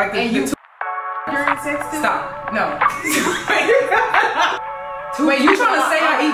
Like the, And the you two during sex too? Stop. No. Wait, you trying to say I eat?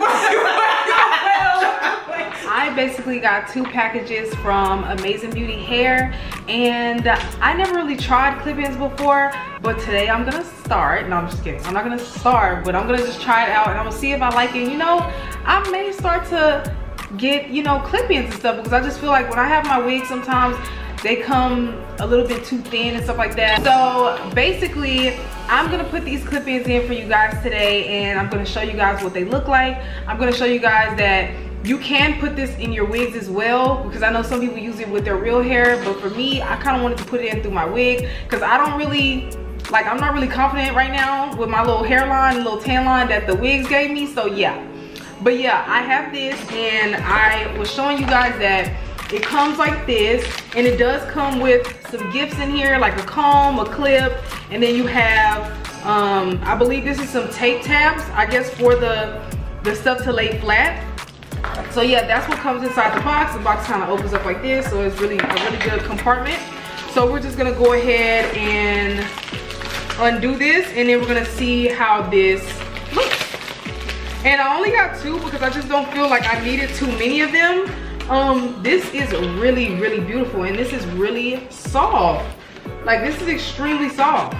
I basically got two packages from Amazing Beauty Hair and I never really tried clip-ins before but today I'm gonna start. No, I'm just kidding. I'm not gonna start but I'm gonna just try it out and I'm gonna see if I like it. You know, I may start to get, you know, clip-ins and stuff because I just feel like when I have my wig sometimes they come a little bit too thin and stuff like that. So basically, I'm gonna put these clip-ins in for you guys today and I'm gonna show you guys what they look like. I'm gonna show you guys that you can put this in your wigs as well because I know some people use it with their real hair, but for me, I kind of wanted to put it in through my wig because I don't really, like I'm not really confident right now with my little hairline, little tan line that the wigs gave me, so yeah. But yeah, I have this and I was showing you guys that it comes like this and it does come with some gifts in here like a comb, a clip, and then you have, um, I believe this is some tape tabs, I guess for the, the stuff to lay flat. So yeah, that's what comes inside the box. The box kind of opens up like this, so it's really a really good compartment. So we're just gonna go ahead and undo this, and then we're gonna see how this looks. And I only got two because I just don't feel like I needed too many of them. Um, this is really, really beautiful, and this is really soft. Like this is extremely soft.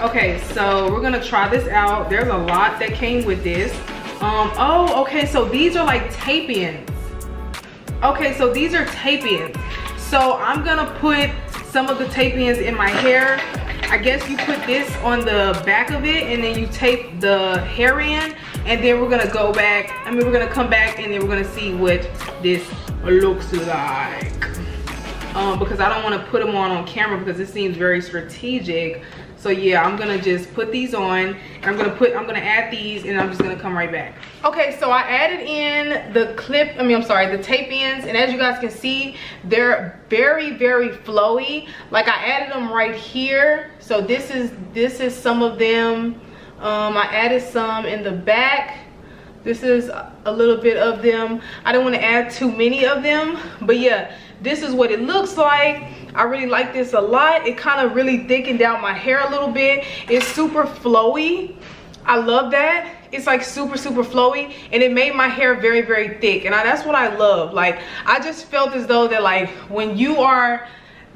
Okay, so we're gonna try this out. There's a lot that came with this. Um, oh, okay, so these are like tape-ins. Okay, so these are tape-ins. So I'm gonna put some of the tape-ins in my hair. I guess you put this on the back of it and then you tape the hair in and then we're gonna go back, I mean we're gonna come back and then we're gonna see what this looks like. Um, because I don't wanna put them on on camera because it seems very strategic. So yeah, I'm gonna just put these on. I'm gonna put, I'm gonna add these and I'm just gonna come right back. Okay, so I added in the clip, I mean, I'm sorry, the tape-ins. And as you guys can see, they're very, very flowy. Like I added them right here. So this is, this is some of them. Um, I added some in the back. This is a little bit of them. I don't want to add too many of them, but yeah, this is what it looks like. I really like this a lot. It kind of really thickened out my hair a little bit. It's super flowy. I love that. It's like super, super flowy and it made my hair very, very thick. And I, that's what I love. Like, I just felt as though that like when you are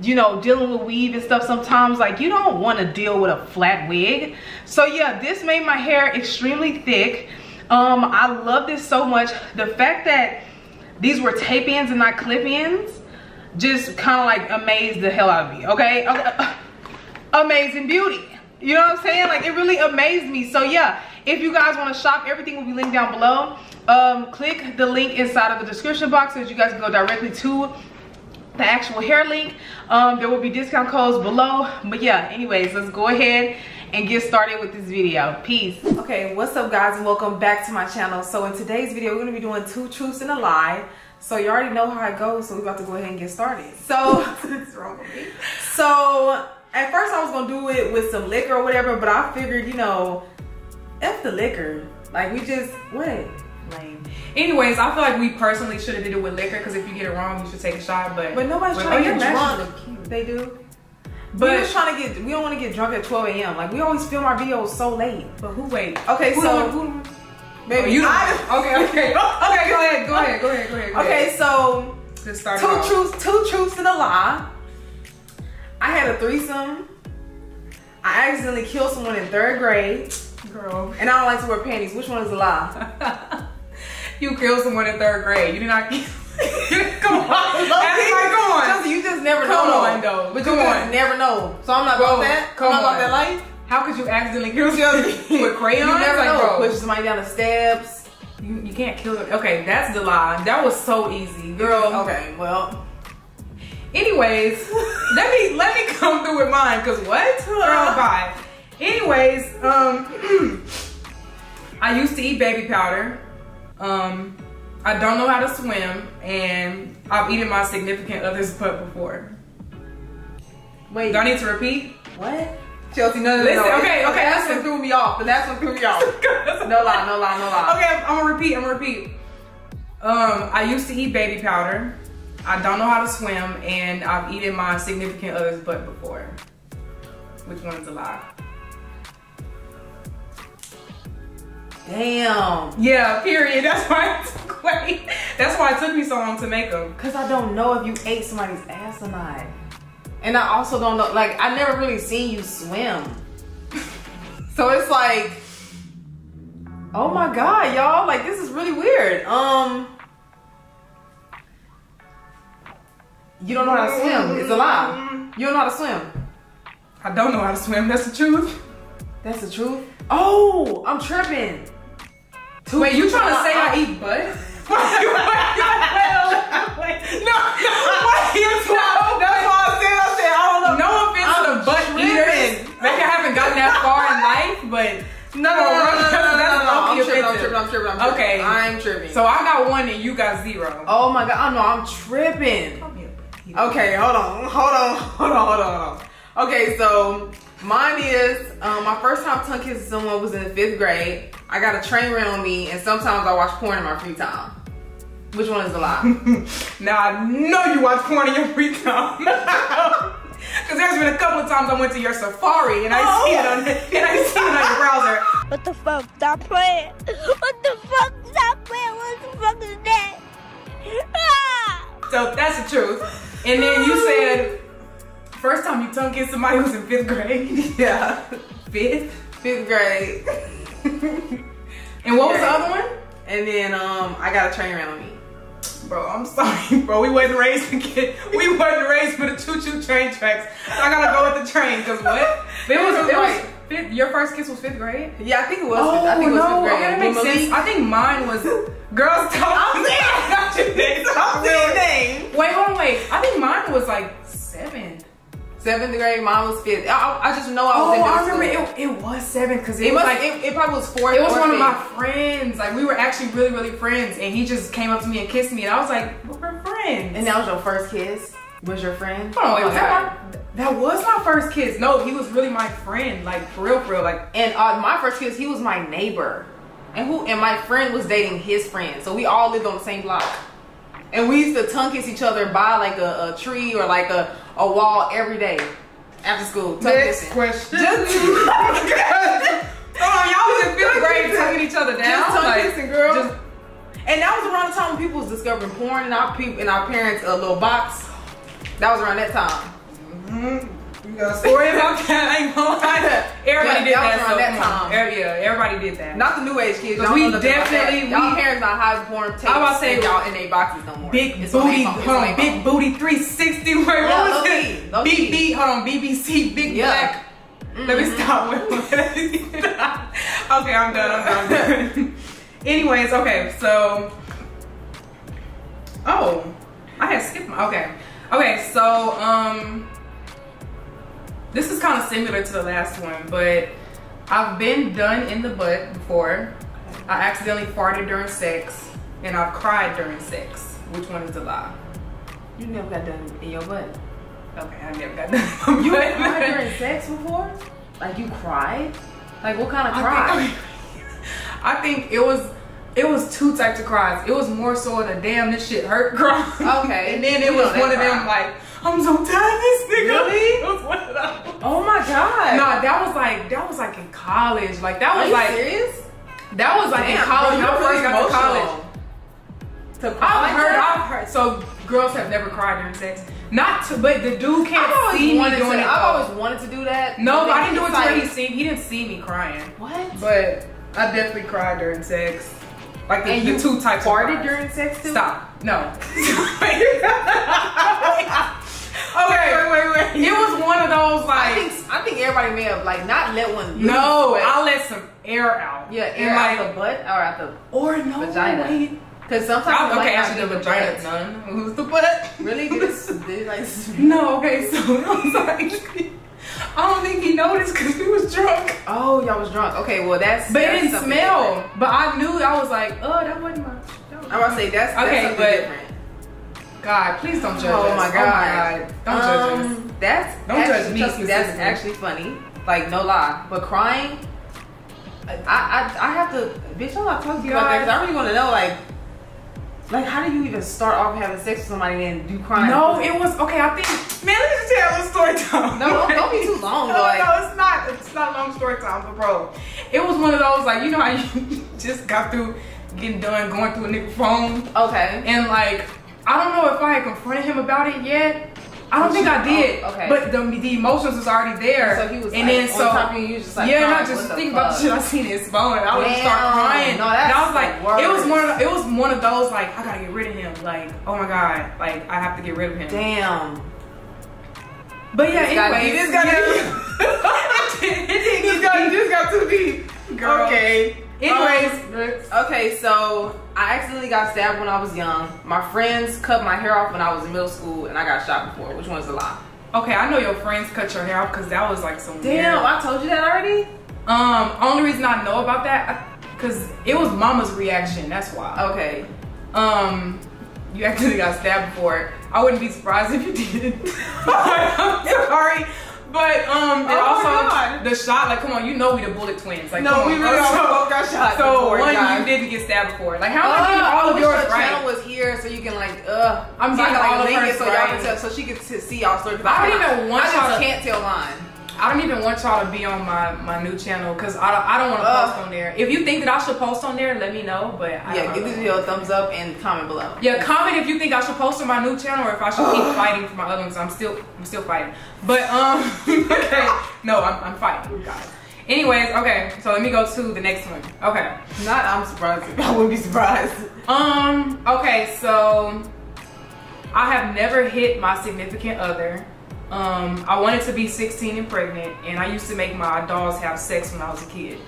you know dealing with weave and stuff sometimes like you don't want to deal with a flat wig so yeah this made my hair extremely thick um i love this so much the fact that these were tape ins and not clip ins just kind of like amazed the hell out of me okay? Amazing beauty. You know what i'm saying? Like it really amazed me. So yeah if you guys want to shop everything will be linked down below. Um click the link inside of the description box so that you guys can go directly to the actual hair link. Um there will be discount codes below. But yeah anyways let's go ahead and get started with this video. Peace. Okay what's up guys? Welcome back to my channel. So in today's video we're to be doing two truths and a lie so you already know how it goes so we're about to go ahead and get started so wrong with me so at first i was gonna do it with some liquor or whatever but i figured you know f the liquor like we just what Lame. Anyways, I feel like we personally should have did it with liquor because if you get it wrong, you should take a shot. But but nobody's trying to oh, get drunk lashes look cute. they do But- we're just trying to get we don't want to get drunk at 12 a.m like we always film our videos so late but who wait? Okay, who so- one- who, Baby, oh, you don't. I- okay, okay, okay. Go ahead, go ahead, go ahead, go ahead. Go okay ahead. so Just start two off. truths two truths and a lie i had a threesome i accidentally killed someone in third grade girl. and i don't like to wear panties which one is a lie you killed someone in third grade. You did not. come on, Everybody, come on. Chelsea, you just never Come know on, though. but Come you just on. never know so i'm not Bro, about that come i'm not about on. that life How could you accidentally kill someone with crayons? you never Like, know push somebody down the steps You, you can't kill it. Okay, that's the lie. That was so easy, girl. okay well Anyways, let me let me come through with mine, cause what? Girl, bye. Anyways, um, I used to eat baby powder. Um, I don't know how to swim, and I've eaten my significant other's butt before. wait Do I need to repeat? what Chelsea, no, no. Listen, no. okay, okay, That's what threw me off. The last one threw me off. No lie, no lie, no lie. Okay, I'm gonna repeat. I'm gonna repeat. Um, I used to eat baby powder. I don't know how to swim, and I've eaten my significant other's butt before. Which one's a lie? Damn. Yeah, period. That's why it took wait. That's why it took me so long to make them. Cause I don't know if you ate somebody's ass or not. And I also don't know, like I never really seen you swim. so it's like, oh my god, y'all, like this is really weird. Um, you don't know how to swim. It's a lie. You don't know how to swim. I don't know how to swim. That's the truth. That's the truth. Oh, I'm tripping. Two Wait, you trying to say I eat butt? no, no, I butt eaters. Maybe I haven't gotten that far in life, but. No, no, no, no, no, no, no, no, no. I'm tripping, I'm tripping, I'm tripping, I'm tripping. Okay. I'm tripping. So I got one and you got zero. Oh my god, oh, I know, I'm tripping. Okay, hold on, hold on, hold on, hold on, hold on. Okay, so mine is, um, my first time tongue kissing someone was in the fifth grade. I got a train ran on me and sometimes I watch porn in my free time. Which one is a lie? now I know you watch porn in your free time. Cause there's been a couple of times I went to your Safari and I Oh. see it on and I see it on your browser. What the fuck? Stop playing. What the fuck? Stop playing. What the fuck is that? Ah! So that's the truth. And then you said first time you tongue kissed somebody was in fifth grade. yeah, Fifth. fifth grade. And what was the other one? And then um, I got a train around on me. Bro, I'm sorry, bro. We wasn't raised to get we wasn't raised for the choo choo train tracks. So I gotta go with the train, cause what? It was, it was fifth, your first kiss was fifth grade? Yeah, I think it was. fifth, I think it oh, was no, fifth grade. okay, that makes sense. I think mine was girls talk. I'm saying- I'm saying. Wait, hold on, wait. I think mine was like. Seventh grade, mine was fifth. I, I- just know I was in Oh, middle I remember it, it was seventh because it, It, was like it, it probably was fourth. It was one of my friends. Like we were actually really, really friends, and he just came up to me and kissed me, and I was like, well, "We're friends." And that was your first kiss? Was your friend? Hold on, wait, Oh was that my? That was my first kiss. No, he was really my friend. Like for real, for real. Like And uh, my first kiss, he was my neighbor, and who? And my friend was dating his friend, so we all lived on the same block. And we used to tongue kiss each other by like a, a tree or like a, a wall every day after school. Tongue kissing. question. Just, on, y'all was in fifth grade tonguing each other down. just tongue like, kissing, girl. just- and that was around the time when people was discovering porn in our peop in our parents' uh, little box. That was around that time. Mhm. You got a story about that? I ain't gonna lie. Everybody Yeah, did that was that. around so that time. Every- Yeah, everybody did that. Not the new age kids. Y'all we definitely- y'all we- parents not high porn tapes. I was about to say, y'all in their boxes no more. Big It's booty, their phone. It's hold on big booty 360. Wait, what was it? key, low key. BB, hold on, BBC, Big Yeah. Black. Let me stop. With Okay, I'm done. I'm done. I'm done. Anyways, okay, so oh, I had skipped my okay, okay. So um, this is kind of similar to the last one, but I've been done in the butt before. I accidentally farted during sex, and I've cried during sex. Which one is a lie? You never got done in your butt. Okay, I never got done. You cried during sex before? Like you cried? Like what kind of cry? I think, I think it was it was two types of cries. It was more so the damn this shit hurt cry. Okay. and then it was one of them like I'm so tired of this nigga. Really? It was one of them. oh my god. Nah, that was like that was like in college. Like that Are was you like serious? that was like in college. bro, when I you're first got to college. emotional. To I've heard, that? I've heard. So girls have never cried during sex. Not to, but the dude can't see me wanted doing to. it. I've always wanted to do that. no, but I didn't do it where he seen. He didn't see me crying. What? But I definitely cried during sex. Like the, And the you two types farted during sex too? Stop. No. okay. Wait, wait, wait. It was one of those I like think I think everybody may have like not let one. loose, no, I'll let some air out. yeah, air like, out the butt or out the or no vagina. wait. because sometimes I, okay, actually the vagina butt. none. Who's the butt? Really? Did it like No, okay, so it was like I don't think he noticed because we was drunk. Oh, y'all was drunk. Okay, well that's But it didn't smell. different. But I knew I was like, oh, that wasn't my. That was about to say that's, that's Okay, but- different. God, please don't judge Oh us. my god. Don't judge us. Um, That's Don't actually, judge me that's actually funny. Like no lie, but crying. I I I have to. Bitch, I'm not talking to you about that because I really want to know. Like, Like, how do you even start off having sex with somebody and do crime? No, it was okay. I think, man, let me just tell you a little story time. No, don't- don't be too long, no, like- no, it's not. It's not a long story time, but bro, it was one of those like you know how you just got through getting done going through a nigga phone, Okay. and like I don't know if I had confronted him about it yet. I don't think I did. Oh, okay. But the, the emotions was already there. So he was and like, then on so top of you, you just like, yeah, and I just think about the shit I seen in his phone, and I would just start Damn. crying. No, and I was like, the it was worst. one of the, it was one of those like I gotta get rid of him. Like, oh my god, like I have to get rid of him. Damn. But yeah, anyway, deep. this got it just got it just got too deep. Girl. Okay. Anyways, Um, okay, so I accidentally got stabbed when I was young. My friends cut my hair off when I was in middle school, and I got shot before. Which one's a lie? okay, I know your friends cut your hair off because that was like some Damn, weird- I told you that already. Um, only reason I know about that because it was Mama's reaction. That's why. Okay. Um, you actually got stabbed before. I wouldn't be surprised if you did. I'm sorry. But um, and Oh also the shot, like, come on, you know we the bullet twins. Like, No, we really so, both got shot So before, one, guys. you didn't get stabbed before. Like, how I Oh, all I of yours your channel was here so you can like, uh, I'm so I can, all of like, link it so y'all right. can tell, so she can see y'all story. 'cause I don't even want I just can't tell mine. I don't even want y'all to be on my my new channel because I don't, I don't want to Ugh. post on there. If you think that I should post on there, let me know. But I Yeah, give this video a thumbs up and comment below. Yeah, comment if you think I should post on my new channel or if I should keep fighting for my other ones. I'm still, I'm still fighting. But um, okay, no, I'm, I'm fighting, guys. Anyways, okay, so let me go to the next one. Okay. Not, I'm surprised. I wouldn't be surprised. Um. Okay, so I have never hit my significant other. Um, I wanted to be 16 and pregnant, and I used to make my dolls have sex when I was a kid.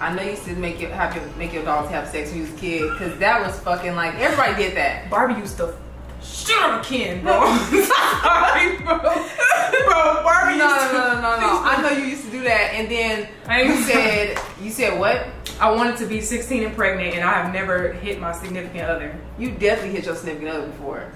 I know you used to make your have your make your dogs have sex when you was a kid, cause that was fucking like everybody did that. Barbie used to shit on a Ken, bro. Sorry, bro. Bro, Barbie No, used to. no, no, no, no. I know you used to do that, and then you said you said what? I wanted to be 16 and pregnant, and I have never hit my significant other. You definitely hit your significant other before.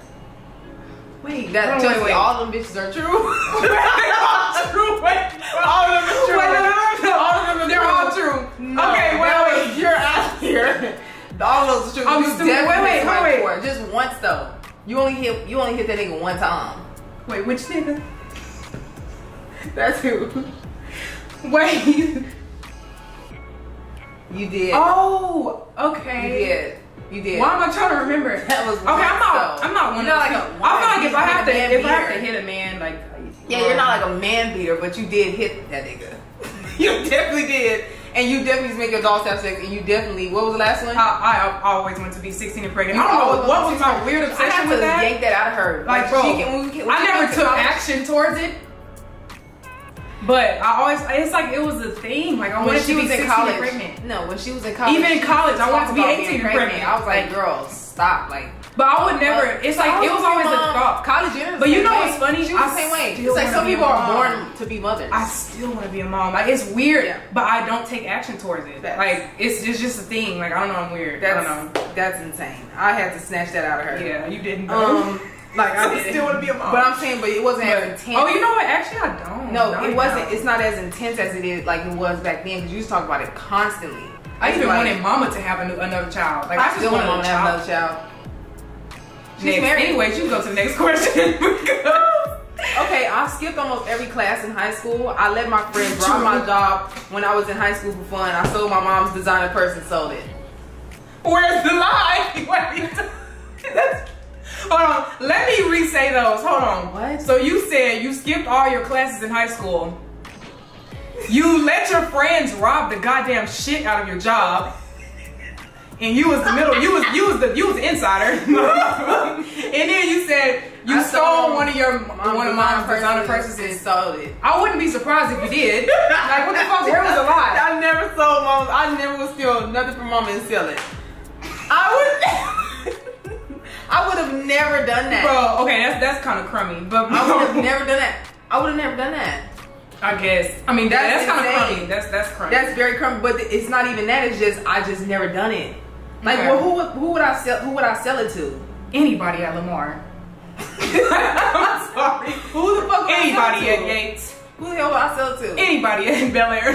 Wait, That tells wait, me all them bitches are true. true. Wait, all of them are true. Wait, no, no, no, no. All of them are They're all true. No, okay, wait, that wait. You're out here. All of those are true. I'm you stupid. definitely Wait, wait, wait, before. Just once though. You only hit you only hit that nigga one time. Wait, which nigga? That's who. Wait. You did. Oh, okay. You did. You did. Why am I trying to remember? That was okay. I'm not. though. I'm not one You're of not those like a people. I feel like if I have to, beater. I have to hit a man, like Yeah, you're not like a man beater, but you did hit that nigga. you definitely did. And you definitely make your dogs have sex, and you definitely, what was the last one? I, I always wanted to be 16 and pregnant. You I don't know oh, what was my weird obsession I had with to that. yank that out of her. Like, bro, she can- we- when I never took college- action towards it. But I always, it's like it was a thing. Like I When wanted she to be was 16 in college, and pregnant. no, when she was in college, Even in college, I wanted to be 18 being and pregnant. I was like, Like- girl, stop. Like, But I would never. It's like it was always a thought. College Jenner. But you know what's funny? She was I the same way. It's like some people are born to be mothers. I still want to be a mom. Like it's weird, Yeah. but I don't take action towards it. Facts. Like it's just just a thing. Like I don't know, I'm weird. that's I don't know. that's insane. I had to snatch that out of her. Yeah, you didn't. Um, like I still want to be a mom. But I'm saying, but it wasn't But- as intense. oh, you know what? Actually, I don't. No, Not it wasn't. It's not as intense as it is like it was back then because you used to talk about it constantly. I even like, wanted mama to have a new, another child. Like I I, still want wanted mom to have another child. She's married. Anyways, you can go to the next question. Okay, I skipped almost every class in high school. I let my friends rob my job when I was in high school for fun. I sold my mom's designer purse and sold it. Where's the lie? That's- Hold on. Let me re-say those. Hold on. What? So you said you skipped all your classes in high school. You let your friends rob the goddamn shit out of your job. And you was the middle. You was you was the you was the insider. and then you said you I stole sold one of your one of mom's designer purses and sold it. I wouldn't be surprised if you did. Like what the fuck? Where was a lie? I never sold mom. I never would steal nothing from mom and sell it. I would. I would have never done that. Bro, okay, that's that's kind of crummy, but I would have never done that. I would have never done that. I guess. I mean, that, That's that's, kind of crummy. That's that's crummy. That's very crummy, but it's not even that. It's just I just never done it. Like, Okay. well, who would who would I sell? Who would I sell it to? anybody at Lamar. I'm sorry. Who the fuck? would I sell Anybody at to? Yates. Who the hell would I sell it to? Anybody in Bellaire.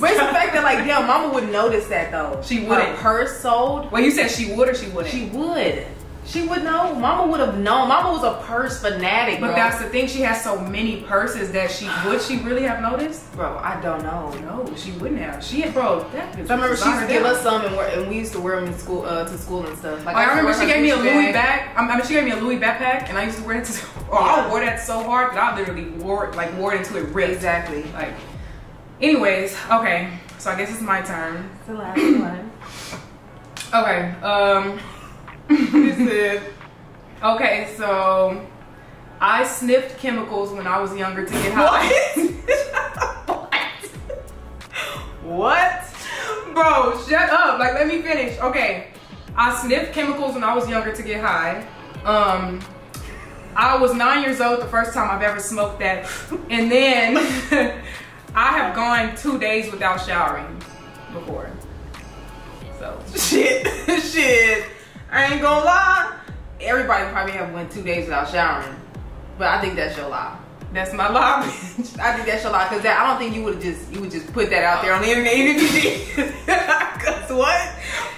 But it's the fact that like damn, mama would notice that though. She wouldn't. purse sold. well, you said she would or she wouldn't. She would. She would know. Mama would have known. Mama was a purse fanatic, but bro. that's the thing. She has so many purses that she would she really have noticed? bro. I don't know. No, she wouldn't have. She had, bro. That I remember she used to give us some, and, and we used to wear them in school, uh, to school and stuff. Like Oh, I remember she gave me a Louis bag. I mean, she gave me a Louis backpack, and I used to wear it to. Oh, I wore that so hard that I literally wore like wore it until it ripped. Exactly. Like, anyways, okay. So I guess it's my turn. It's the last one. Okay. Um. Okay, so I sniffed chemicals when I was younger to get high. what? Bro, shut up. Like, let me finish. Okay. I sniffed chemicals when I was younger to get high. Um, I was nine years old the first time I've ever smoked that. And then I have gone two days without showering before. So, Shit, shit. I ain't gonna lie. Everybody probably have went two days without showering, but I think that's your lie. that's my lie, bitch. I think that's your lie because that, I don't think you would just you would just put that out there on the internet even if you did. Cause what?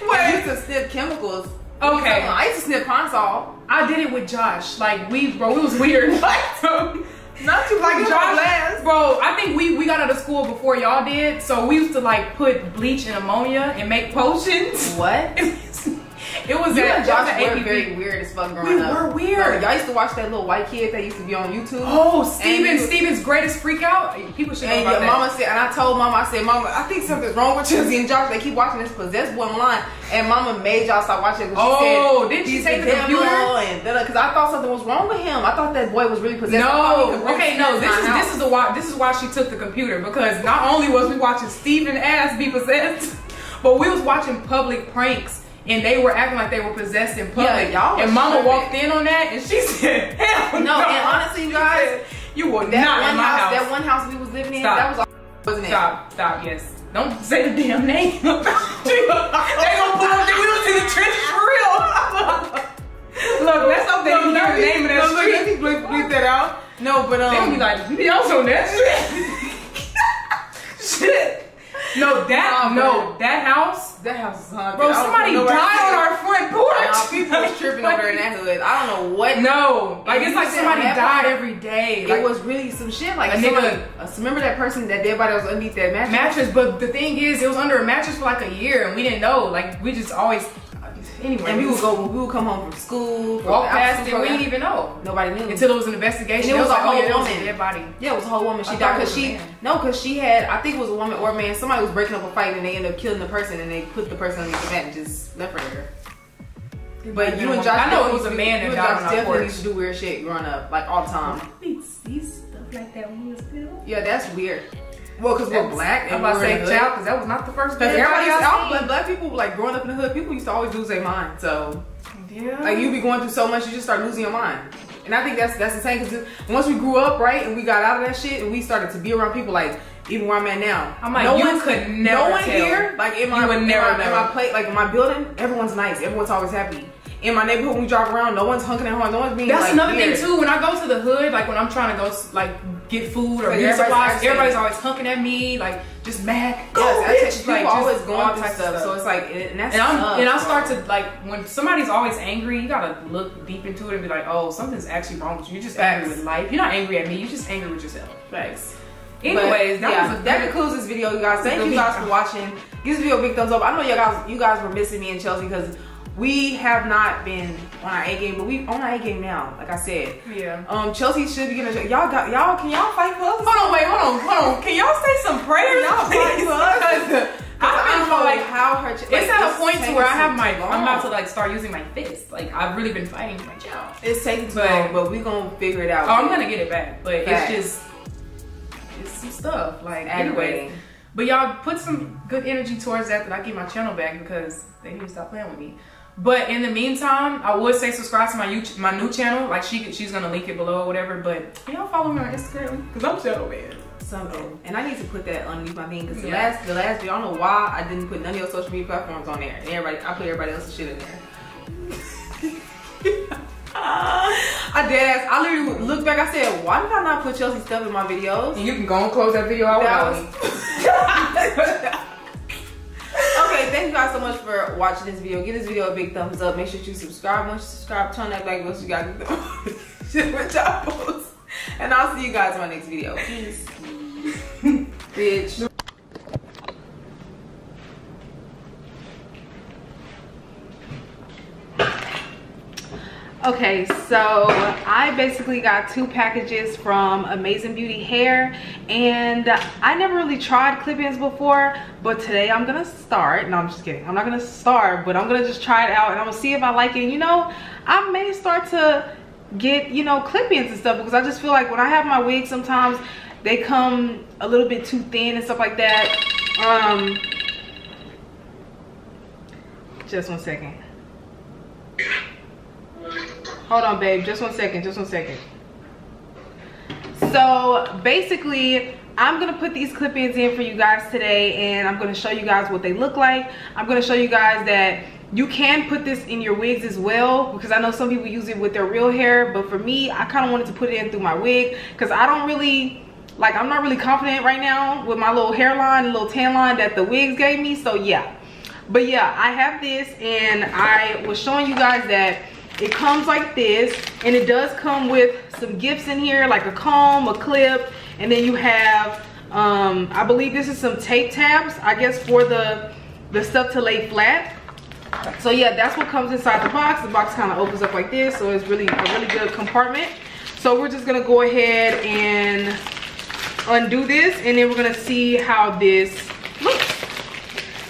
What? I used to sniff chemicals. Okay. I used to sniff Pine-Sol. I did it with Josh. Like, we, bro, it was weird. Not too like like Josh, Josh. bro. I think we we got out of school before y'all did, so we used to like put bleach and ammonia and make potions. What? It was You at, and Josh were APB. very weird as fuck growing We up. were weird. Bro, y'all used to watch that little white kid that used to be on YouTube. Oh, Steven, Steven's greatest freak out. People should know And about your that. mama said, and I told mama, I said, mama, I think something's wrong with Chelsea and Josh. They keep watching this possessed boy online, and mama made y'all stop watching it. Oh, didn't she "He's take the computer? And because I thought something was wrong with him. I thought that boy was really possessed. I thought he No, okay, no. This is this is the why this is why she took the computer because not only was we watching Steven ass be possessed, but we was watching public pranks and they were acting like they were possessed in public. Yeah, y'all and Mama tripping. walked in on that and she said, "Hell No, and honestly, you guys, you were that not one in my house, house." that one house we was living in, Stop. that was all, wasn't it? Stop, stop, yes. Don't say the damn name. they gonna put up the we was in the trenches for real. Look, hope they No, hear the name of no, that street. let me bleep, bleep that out. No, but um, They gonna be like, y'all on that shit. No, that Nah, no, that house, that house is haunted. bro. Somebody died on our front porch. Nah, people tripping over in that hood. I don't know what. No, like it's like somebody died every day. It was really some shit. Like A somebody, nigga- uh, remember that person that dead body was underneath that mattress? mattress, but the thing is, it was under a mattress for like a year, and we didn't know. Like we just always, anyway. And we would go, we would come home from school, from walk after past it. We didn't even know Nobody knew. until it was an investigation. And it was like, a oh yeah, whole there was woman. dead body. yeah, it was a whole woman. She I died because she man. no, because she had I think it was a woman or a man. Somebody was breaking up a fight and they ended up killing the person and they put the person on the mat and just left her there. But you and Josh, I know it was a man you and Josh definitely porch. used to do weird shit growing up, like all the time. We see stuff like that when we was little. Yeah, that's weird. Well, because we're black I'm and about to say in the child because that was not the first. Because everybody, body used I to, seen. but black people like growing up in the hood, people used to always lose their mind. So Yeah. like you be going through so much, you just start losing your mind. And I think that's that's insane because once we grew up, right, and we got out of that shit, and we started to be around people like even where I'm at now. I'm like, no you one could never no one tell. here, like in my, You would in never my, in know. my plate, like in my building, everyone's nice, everyone's always happy. In my neighborhood, when we drive around, no one's hunking at home, no one's being That's like, another weird. thing too. When I go to the hood, like when I'm trying to go like get food or get supplies, everybody's always hunking at me, like just mad. Go, Yes, bitch! Like, always going through types of stuff, so it's like, and that's and I'm sucks, and I start to like when somebody's always angry, you gotta look deep into it and be like, oh, something's actually wrong with you. You're just angry with life. You're not angry at me. You're just angry with yourself. Facts. Anyways, But, that yeah, was a that concludes this video, you guys. Thank you guys for watching. Give this video a big thumbs up. I know you guys, you guys were missing me and Chelsea because we have not been on our A game, but we on our A game now. Like I said, Yeah. um, Chelsea should be getting a y'all got y'all. Can y'all fight for us? Hold on, wait, hold on, hold on. Can y'all say some prayers? Y'all fight for us. I don't know like how her. Like, it's at a point to where I have my long. I'm about to like start using my fist. Like I've really been fighting my child. It's taking too But- long, but we gonna figure it out. Oh, I'm gonna get it back, but Facts. it's just it's some stuff. Like anyway. But y'all put some good energy towards that that I get my channel back because they need to stop playing with me. But in the meantime, I would say subscribe to my YouTube, my new channel. Like she she's gonna link it below or whatever. But y'all follow me on Instagram because I'm Shadow Man. something. And I need to put that underneath my thing because the Yeah. last, the last video, I don't know why I didn't put none of your social media platforms on there. And everybody, I put everybody else's shit in there. I dead ass. I literally looked back. I said, why did I not put Chelsea stuff in my videos? And you can go and close that video out That without was- thank you guys so much for watching this video. Give this video a big thumbs up. Make sure you subscribe. Once you subscribe, turn that like once you guys shit with y'all posts. And I'll see you guys in my next video. Peace. Bitch. Okay, so I basically got two packages from Amazing Beauty Hair and I never really tried clip-ins before, but today I'm gonna start. No, I'm just kidding. I'm not gonna start, but I'm gonna just try it out and I'm gonna see if I like it. You know, I may start to get, you know, clip-ins and stuff because I just feel like when I have my wigs sometimes they come a little bit too thin and stuff like that. Um, just one second. Hold on, babe. Just one second. Just one second. So basically, I'm gonna put these clip-ins in for you guys today, and I'm gonna show you guys what they look like. I'm gonna show you guys that you can put this in your wigs as well because I know some people use it with their real hair, but for me, I kind of wanted to put it in through my wig because I don't really like I'm not really confident right now with my little hairline and little tan line that the wigs gave me. So yeah, but yeah, I have this, and I was showing you guys that it comes like this and it does come with some gifts in here like a comb a clip and then you have um i believe this is some tape tabs i guess for the the stuff to lay flat. So yeah that's what comes inside the box. The box kind of opens up like this so it's really a really good compartment. So we're just gonna go ahead and undo this and then we're gonna see how this looks.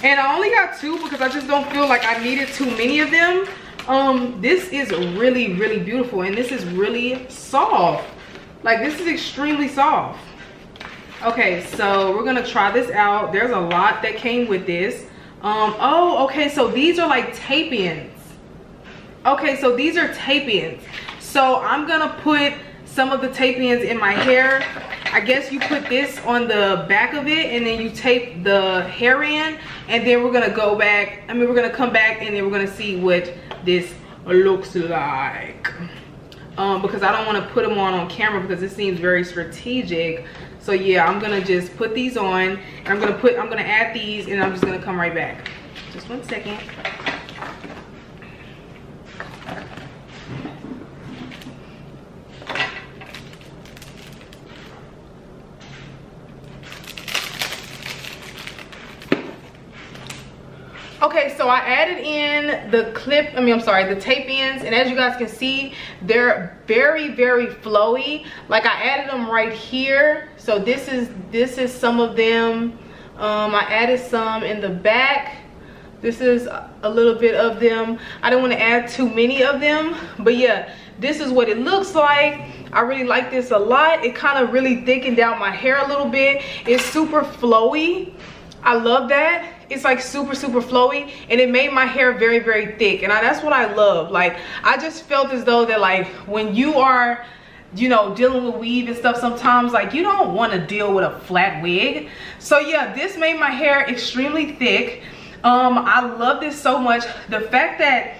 And i only got two because i just don't feel like i needed too many of them um this is really really beautiful and this is really soft. Like this is extremely soft. Okay so we're gonna try this out. There's a lot that came with this. Um oh okay so these are like tape ins okay so these are tape ins so i'm gonna put some of the tape ins in my hair. I guess you put this on the back of it and then you tape the hair in and then we're gonna go back i mean we're gonna come back and then we're gonna see what this looks like um, because I don't want to put them on on camera because it seems very strategic. So yeah, I'm gonna just put these on and I'm gonna put, I'm gonna add these and I'm just gonna come right back. Just one second. Okay, so I added in the clip, I mean, I'm sorry, the tape ins, and as you guys can see, they're very, very flowy. Like I added them right here. So this is, this is some of them. Um, I added some in the back. This is a little bit of them. I don't want to add too many of them, but yeah, this is what it looks like. I really like this a lot. It kind of really thickened out my hair a little bit. It's super flowy. I love that it's like super super flowy and it made my hair very very thick and I, that's what I love. Like I just felt as though that like when you are you know dealing with weave and stuff sometimes like you don't want to deal with a flat wig. So yeah this made my hair extremely thick. Um I love this so much. The fact that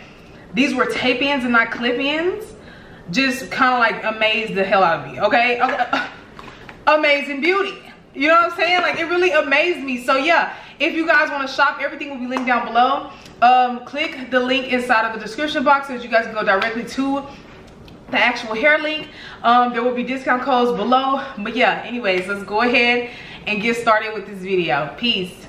these were tape ins and not clip ins just kind of like amazed the hell out of me okay, okay. amazing beauty you know what I'm saying? Like it really amazed me. So yeah, if you guys want to shop, everything will be linked down below. Um, click the link inside of the description box so you guys can go directly to the actual hair link. Um, there will be discount codes below. But yeah, anyways, let's go ahead and get started with this video. Peace.